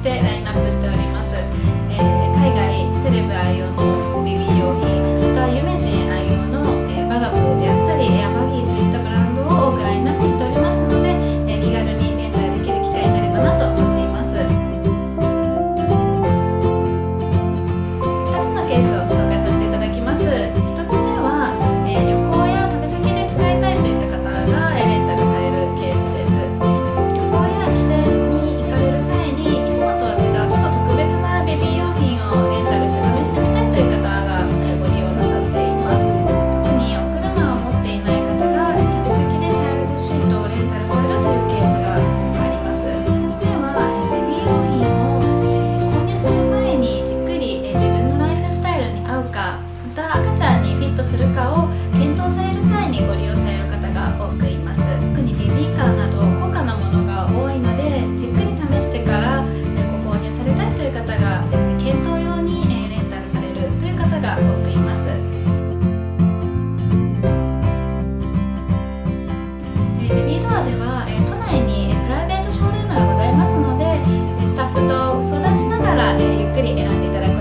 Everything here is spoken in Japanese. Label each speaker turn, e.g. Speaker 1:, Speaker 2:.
Speaker 1: してラインナップしております。するかを検討される際にご利用される方が多くいます。特にベビーカーなど高価なものが多いのでじっくり試してからご購入されたいという方が検討用にレンタルされるという方が多くいます。ベビードアでは都内にプライベートショールームがございますのでスタッフと相談しながらゆっくり選んでいただく